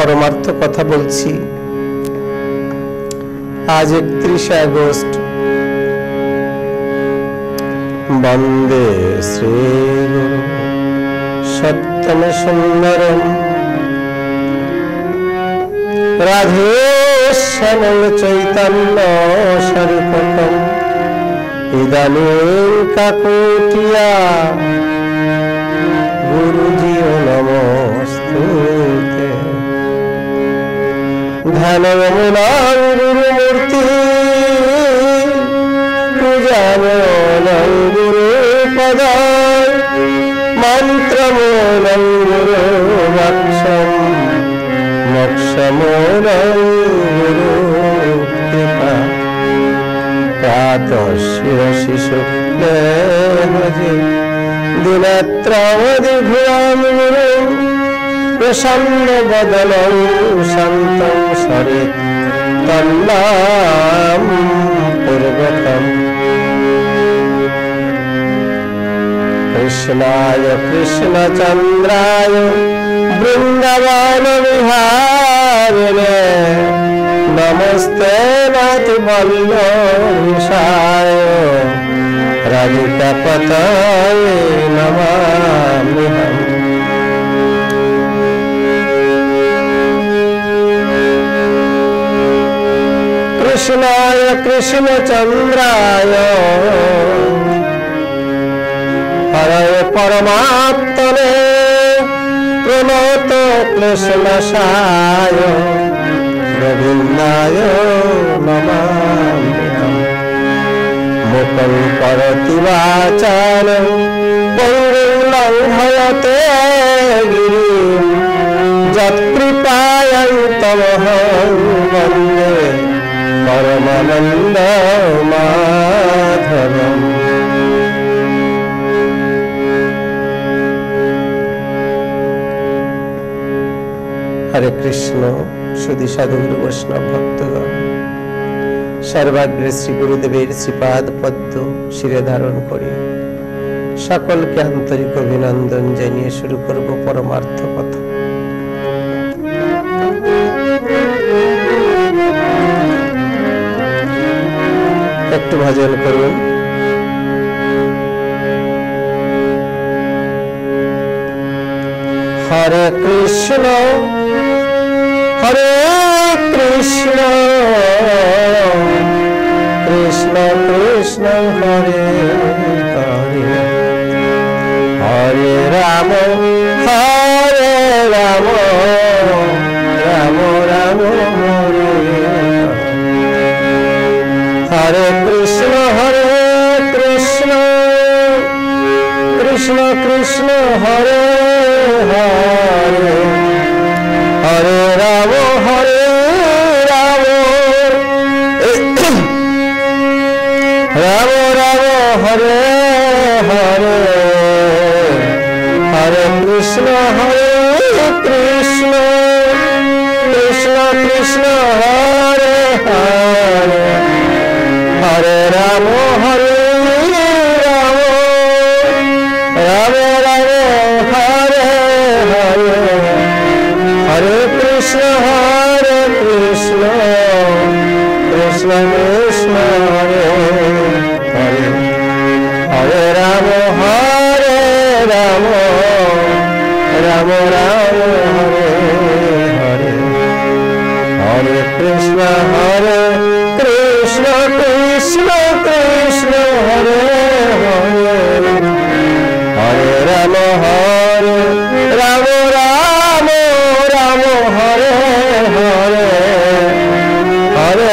পরমার্থ কথা বলছি। আজ একত্রিশে আগস্ট। বন্দে শ্রী সত্যম সুন্দরম। রাধে শ্যামল চৈতন্য স্বরূপকম। ইদানীং কাকুটিয়া গুরুজিও নমস্তুতে। ধ্যানমূলাং গুরুমূর্তি পূজামূলং গুরুপদায় মন্ত্রমূলং গুরুবক্ষম মোক্ষমূলং গুরুকৃপা প্রাতঃশিরসি শুক্লে ভজে দিনত্রামদিঘুরাম গুরুম প্রসন্ন বদনং শান্তং সরিত তন্নাম कृसन्नदलं सन्तं सरित् कन्नां पूर्वतम्। कृष्णाय कृष्णचन्द्राय बृन्दवानविहारिणे नमस्ते नामलिनौषाय रजितपतये नमामि হরে পরমাত্মনে প্রণত ক্লেশনাশায় গোবিন্দায় নমাম্যহম মুখং করতি বাচান পঙ্গুং লঙ্ঘয়তে গিরিম যৎকৃপায়ং তমহং বন্দে পরমানন্দ মাধবম হরে কৃষ্ণ সুধী সাধুগুরু বৈষ্ণব ভক্তগণ সর্বাগ্রে শ্রী গুরুদেবের শ্রীপাদ পদ্ম শিরে ধারণ করি সকলকে আন্তরিক অভিনন্দন জানিয়ে শুরু করব পরমার্থ কথা। একটু ভজন করুন। হরে কৃষ্ণ হরে কৃষ্ণ কৃষ্ণ কৃষ্ণ, হরে হরে। হরে রাম হরে রাম রাম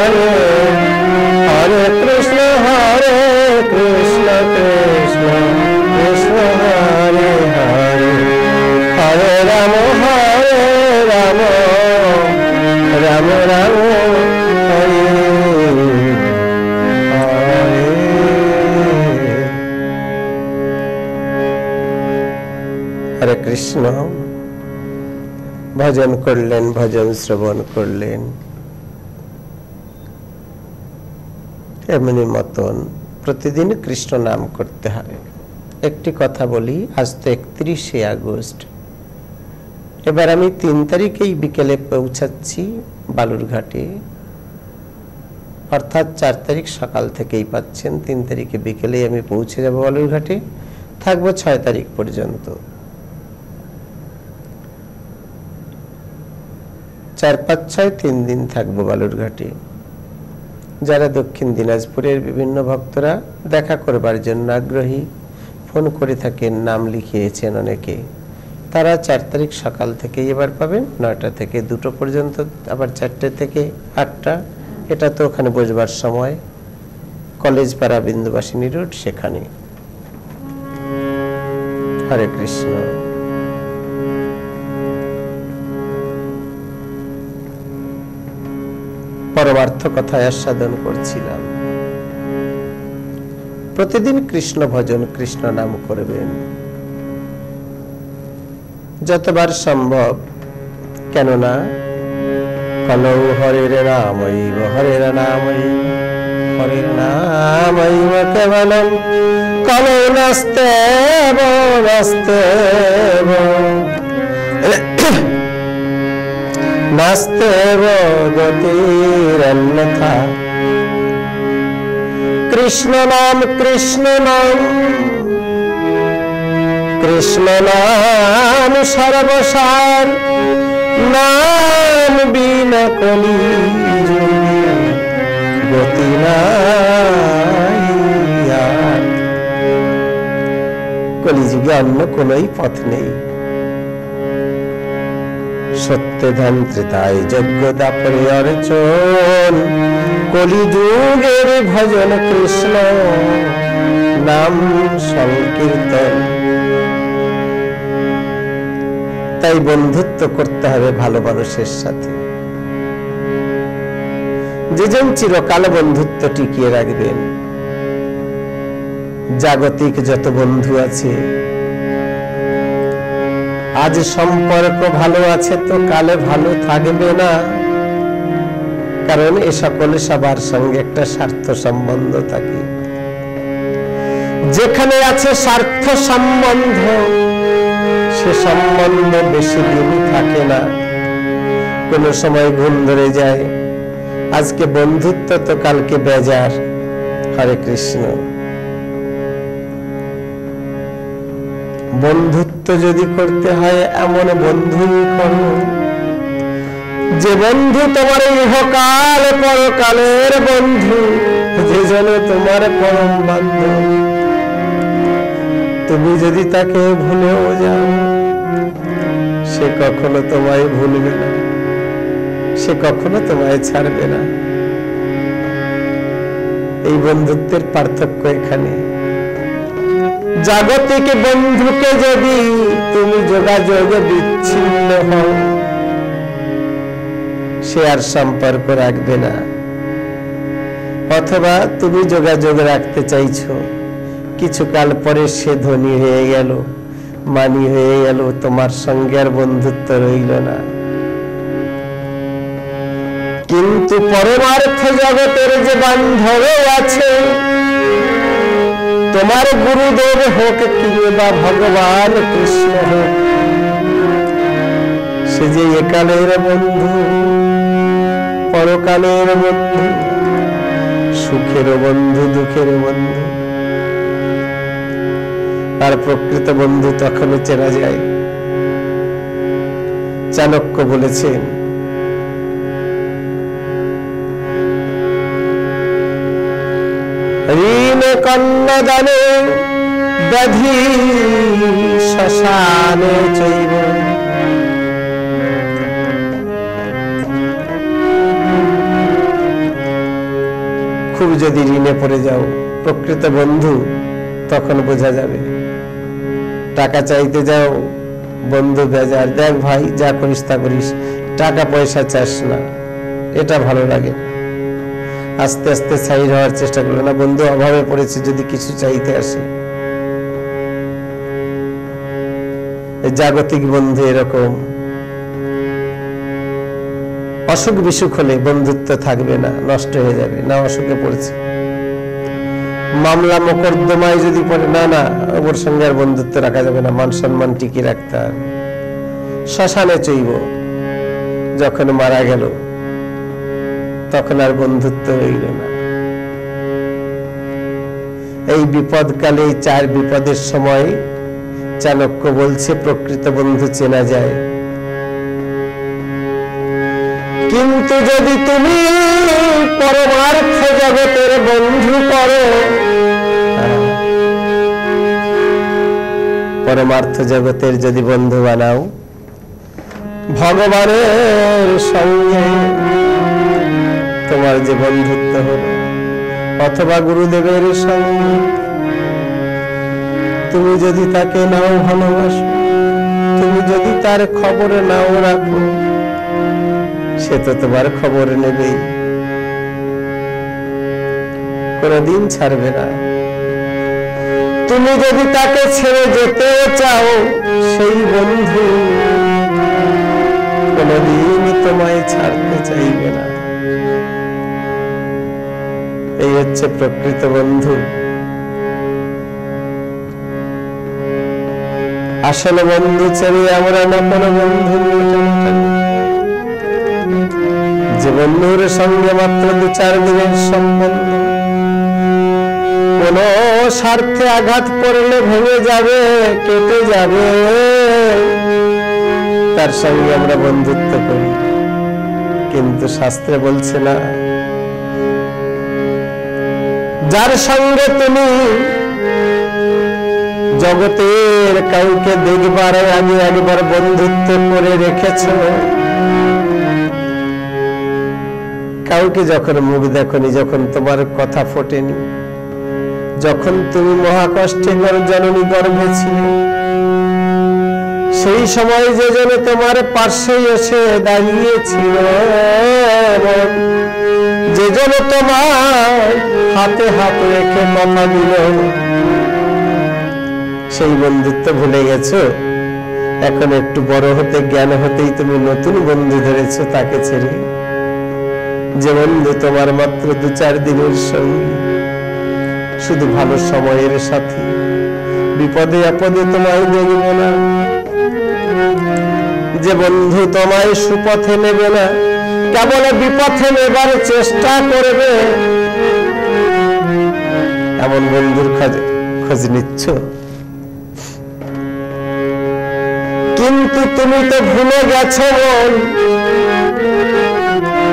हरे हरे कृष्ण हरे कृष्ण कृष्ण कृष्ण, हरे हरे। हरे राम हरे राम राम राम, हरे। हरे। कृष्ण। भजन করলেন भजन, श्रवण করলেন এমনি মতন প্রতিদিন কৃষ্ণ নাম করতে হবে একটি কথা বলি, আজ তো একত্রিশে আগস্ট। এবার আমি তিন তারিখেই বিকেলে পৌঁছাচ্ছি বালুরঘাটে। অর্থাৎ চার তারিখ সকাল থেকেই পাচ্ছেন, তিন তারিখে বিকেলে আমি পৌঁছে যাব বালুরঘাটে। থাকব ছয় তারিখ পর্যন্ত। চার পাঁচ ছয় তিন দিন থাকব বালুরঘাটে। যারা দক্ষিণ দিনাজপুরের বিভিন্ন ভক্তরা দেখা করবার জন্য আগ্রহী, ফোন করে থাকেন, নাম লিখিয়েছেন অনেকে। তারা চার তারিখ সকাল থেকেই এবার পাবেন, নয়টা থেকে দুটো পর্যন্ত, আবার চারটে থেকে আটটা। এটা তো ওখানে বসবার সময়। কলেজ পাড়া বিন্দুবাসিনী রোড, সেখানে। হরে কৃষ্ণ। পরমার্থ কথায় আস্বাদন করছিলাম। প্রতিদিন কৃষ্ণ ভজন কৃষ্ণ নাম করবেন। যতবার সম্ভব, কেননা কলৌ হরের নামৈব হরের নামৈব হরের নামৈব কেবলম। কলৌ নাস্তে নাস্তে নাস্তেব গতিরন্যথা কৃষ্ণ নাম কৃষ্ণ নাম কৃষ্ণ নাম সর্বসার, নাম বিনা কলি গতি কলিযুগে অন্য কোনোই পথ নেই। সত্য ধ্যান ত্রেতায় যোগ্যতা পরে অর্চন কলিযুগের ভজন কৃষ্ণ, নাম সংকীর্তন। তাই বন্ধুত্ব করতে হবে ভালো মানুষের সাথে। যেজন চিরকাল বন্ধুত্ব টিকিয়ে রাখবেন। জাগতিক যত বন্ধু আছে আজ সম্পর্ক ভালো আছে তো কালে ভালো থাকবে না। কারণ এ সকল সবার সঙ্গে একটা স্বার্থ সম্বন্ধ থাকে। যেখানে আছে স্বার্থ সম্বন্ধ, সে সম্বন্ধ বেশি দিন থাকে না। কোন সময় ঘুম ধরে যায়। আজকে বন্ধুত্ব তো কালকে বেজার। হরে কৃষ্ণ। বন্ধুত্ব যদি করতে হয় এমন বন্ধুই করো। যে বন্ধু তোমার ইহকাল পরকালের বন্ধু, যে যেন তোমার পরম বান্ধব। তুমি যদি তাকে ভুলেও যাও, সে কখনো তোমায় ভুলবে না। সে কখনো তোমায় ছাড়বে না। এই বন্ধুত্বের পার্থক্য এখানে। জাগতিক বন্ধুকে যদি তুমি যোগাযোগে বিচ্ছিন্ন হও, সে আর সম্পর্ক রাখবে না। অথবা তুমি যোগাযোগ রাখতে চাইছো, কিছুকাল পরে সে ধনী হয়ে গেল, মানি হয়ে গেল, তোমার সঙ্গে আর বন্ধুত্ব রইল না। কিন্তু পরমার্থ জগতের যে বান্ধব আছে তোমার গুরুদেব হোক কিংবা ভগবান কৃষ্ণ হোক। সে যে একালের বন্ধু, পরকালের বন্ধু, সুখের বন্ধু, দুঃখের বন্ধু আর প্রকৃত বন্ধু তখনই চেনা যায়। চাণক্য বলেছেন কন্যাদানে ব্যাধি শ্মশানে চৈব। খুব যদি ঋণে পড়ে যাও, প্রকৃত বন্ধু, তখন বোঝা যাবে। টাকা চাইতে যাও, বন্ধু বেজার দেখ ভাই, যা করিস তা করিস। টাকা পয়সা চাস না। এটা ভালো লাগে। আস্তে আস্তে সাইড হওয়ার চেষ্টা করবে না, বন্ধু, অভাবে পড়েছে, যদি কিছু চাইতে আসে। জাগতিক বন্ধু এরকম। অসুখ বিসুখ হলে বন্ধুত্ব থাকবে না, নষ্ট হয়ে যাবে। না, অসুখে পড়ছে। মামলা মোকদ্দমায় যদি পড়ে, না না, ওর সঙ্গে আর বন্ধুত্ব রাখা যাবে না। মান সম্মান টিকিয়ে রাখতে হবে। শ্মশানে চইব। যখন মারা গেল তখন আর বন্ধুত্ব হইল না। এই বিপদকালে চার বিপদের সময় চাণক্য বলছে, প্রকৃত বন্ধু চেনা যায়। কিন্তু যদি তুমি পরমার্থ জগতের বন্ধু করো পরমার্থ জগতের যদি বন্ধু বানাও, ভগবানের সঙ্গে তোমার যে বন্ধুত্ব হলো অথবা গুরুদেবের সঙ্গে। তুমি যদি তাকে নাও ভালোবাসো, তুমি যদি তার খবর নাও রাখো, সে তো তোমার খবর নেবেই। কোনদিন ছাড়বে না। তুমি যদি তাকে ছেড়ে যেতেও চাও, সেই বন্ধু কোনদিন তোমায় ছাড়তে চাইবে না। হচ্ছে প্রকৃত বন্ধু। আসলে বন্ধু ছেড়ে আমরা না কোনো বন্ধু যে বন্ধুর সঙ্গে মাত্র দু চার দিনের সম্বন্ধ, কোন স্বার্থে আঘাত পড়লে ভেঙে যাবে, কেটে যাবে। তার সঙ্গে আমরা বন্ধুত্ব করি। কিন্তু শাস্ত্রে বলছে না যার সঙ্গে তুমি জগতের কাউকে দেখবার আগে একবার বন্ধুত্ব করে রেখেছ। কাউকে যখন মুখ দেখনি, যখন তোমার কথা ফোটেনি, যখন তুমি মহাকষ্টে জননী গর্ভে ছিলে, সেই সময় যে যেন তোমার পার্শ্বে এসে দাঁড়িয়েছিল, যে যেন তোমার হাতে হাত রেখে কথা দিল সেই বন্ধুত্ব ভুলে গেছো? এখন একটু বড় হতে, জ্ঞান হতেই তুমি নতুন বন্ধু ধরেছো তাকে ছেড়ে। যে বন্ধু তোমার মাত্র দু চার দিনের সঙ্গী। শুধু ভালো সময়ের সাথে। বিপদে আপদে তোমায় দেখবে না। যে বন্ধু তোমায় সুপথে নেবে না, কেবল বিপথে নেবার চেষ্টা করবে। এমন বন্ধুর খোঁজ খোঁজ নিচ্ছ? কিন্তু তুমি তো ভুলে গেছো মন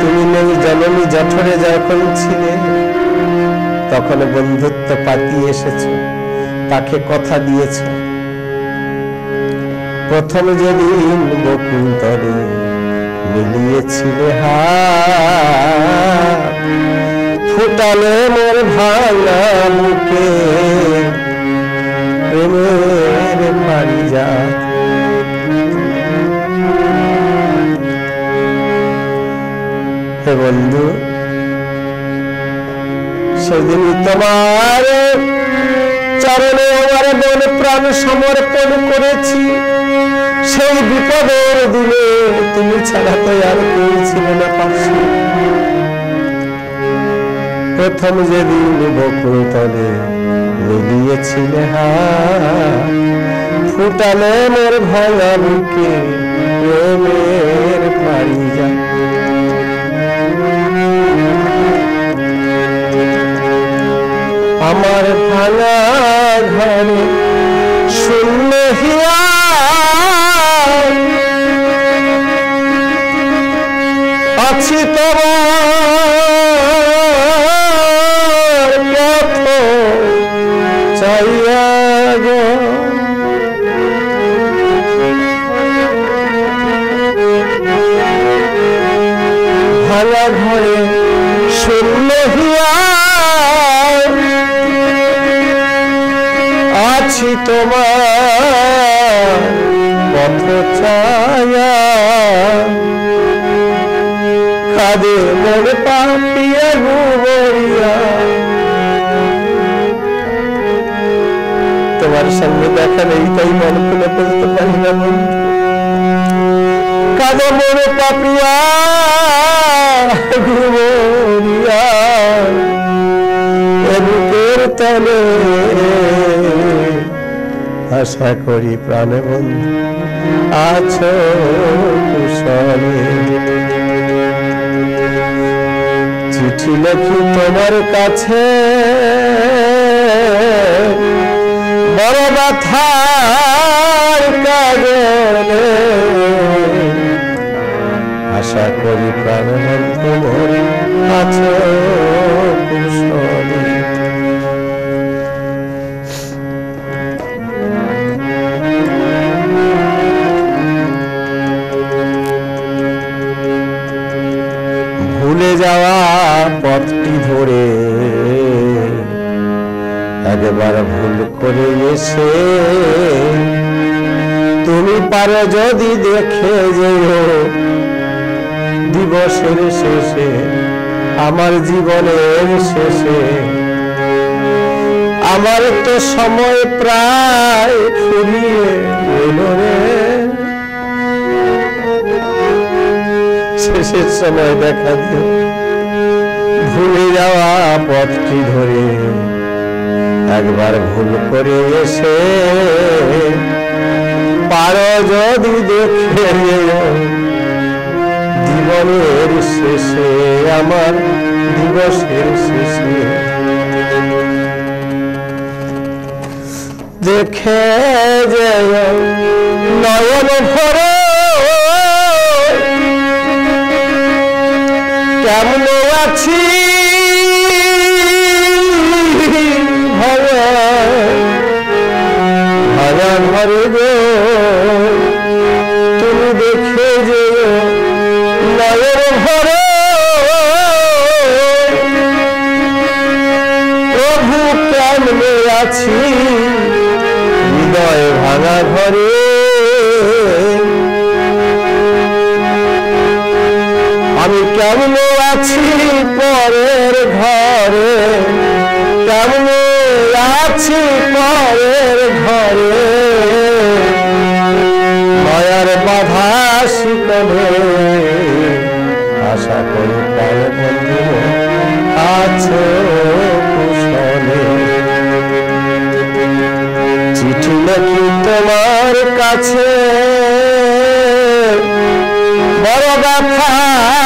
তুমি নেই জননী জঠরে যখন ছিলে। তখন বন্ধুত্ব পাতিয়ে এসেছ, তাকে কথা দিয়েছ। প্রথম যেদিন বকুল তরে মিলিয়েছিলে হাত ফুটালে মোর ভাঙা মুখে প্রেমের পারিজাত হে বন্ধু, সেদিন তোমার চরণে আমার মন প্রাণ সমর্পণ করেছি। সেই বিপদের দিনে তুমি ছাড়া তো আর কেউ না পাশে। প্রথম যেদিন বকুল তলে মিলিয়েছিলে হাত, ফুটালে মোর ভাঙা বুকে প্রেমের পারিজা আমার ভাঙা ঘরে শূন্য তোমার সঙ্গে দেখা নেই, তাই মন খুলে বলতে পারি না বন্ধু। মনে পাপিয়া তলে। আশা করি প্রাণে বন্ধু, আছো কুশলে। চিঠি লেখি তোমার কাছে বড় ব্যথার আমার জীবনের শেষে। আমার তো সময় প্রায় ফুরিয়ে রে। শেষের সময় দেখা দিও ভুলে যাওয়া পথটি ধরে। একবার ভুল করে এসে পারো যদি দেখে জীবনের শেষে আমার দিবসের শেষে। দেখে নয়ন ভরে কেমন আছি আছি পরের ঘরে। মায়ার বাধা শিকলে আশা করি প্রাণ বন্ধু আছে চিঠি লেখি তোমার কাছে। বড় ব্যথার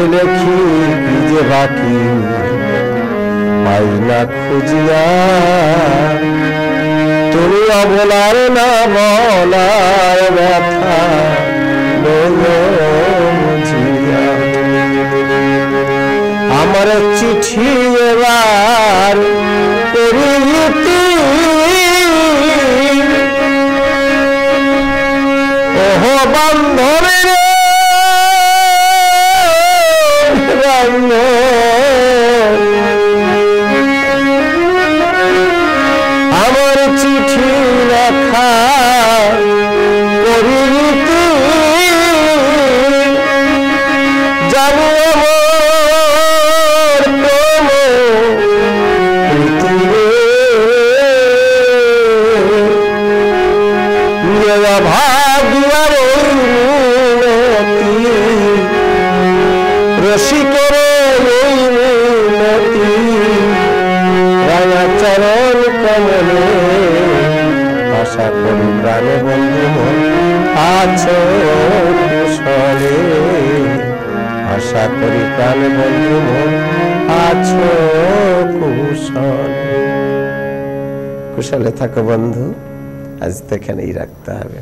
যে লেখি কি যে বাকি। পাইলা খুঁজিয়া তুমি অবলার না বলার ব্যথা আমার চিঠি কুশলে থাকো বন্ধু। আজ তো এখানেই রাখতে হবে।